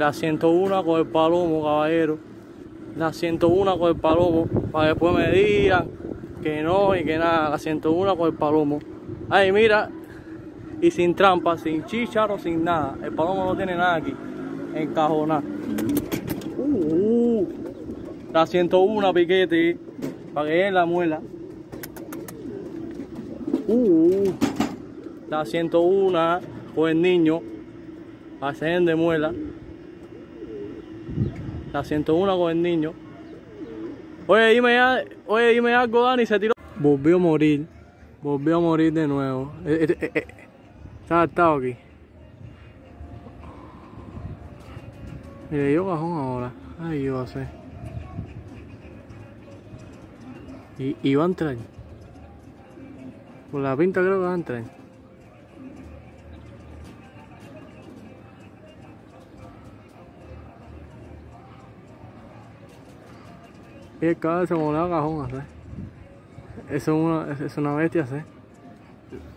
La 101 con el palomo, caballero. La 101 con el palomo. Para que después me digan que no y que nada. La 101 con el palomo. Ay, mira. Y sin trampa, sin chícharo, sin nada. El palomo no tiene nada aquí. Encajonado. Uh, la 101 piquete. Para que en la muela. Uh, la 101 con el niño. Para que de muela. La 101 con el niño. Oye, dime, ya, oye, dime algo, Dani, se tiró. Volvió a morir. Volvió a morir de nuevo. Eh, eh, eh, eh, Está adaptado aquí. Y dio cajón ahora. Ay, yo sé. Y, y va a entrar. Por la pinta creo que va a entrar. Y el caballo se volaba cajón, ¿sí? Eso es una, es- una bestia, ¿sí?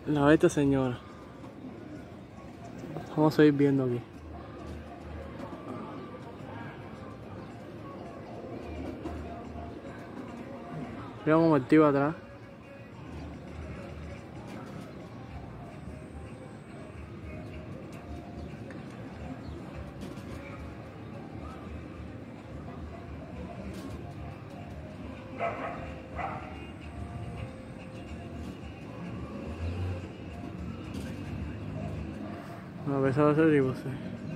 La bestia señora. Vamos a ir viendo aquí. Mira cómo tío atrás. Ver, a ver, sí.